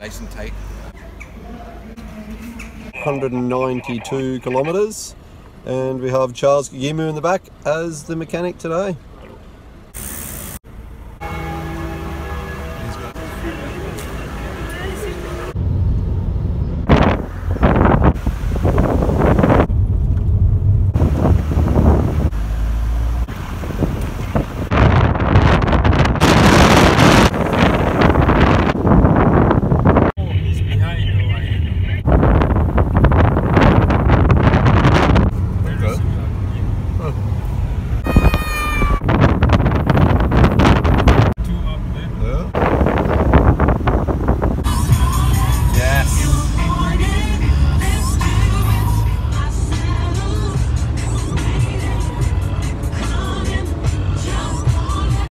Nice and tight. 192 kilometres and we have Charles Gimu in the back as the mechanic today. Good.